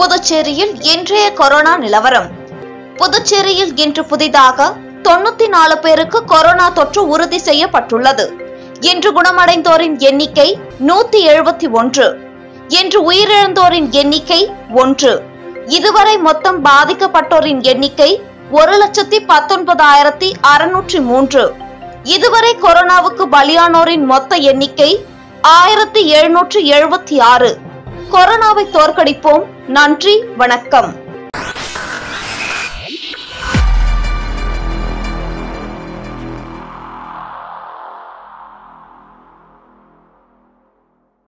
புதுச்சேரியில் இன்றைய கொரோனா நிலவரம். புதுச்சேரியில் இன்று புதிதாக தொண்ணூத்தி நாலு பேருக்கு கொரோனா தொற்று உறுதி செய்யப்பட்டுள்ளது. இன்று குணமடைந்தோரின் எண்ணிக்கை நூத்தி எழுபத்தி ஒன்று. இன்று உயிரிழந்தோரின் எண்ணிக்கை ஒன்று. இதுவரை மொத்தம் பாதிக்கப்பட்டோரின் எண்ணிக்கை ஒரு லட்சத்தி பத்தொன்பதாயிரத்தி அறுநூற்றி மூன்று. இதுவரை கொரோனாவுக்கு பலியானோரின் மொத்த எண்ணிக்கை ஆயிரத்தி எழுநூற்று எழுபத்தி ஆறு. கொரோனாவை தோற்கடிப்போம். நன்றி வணக்கம்.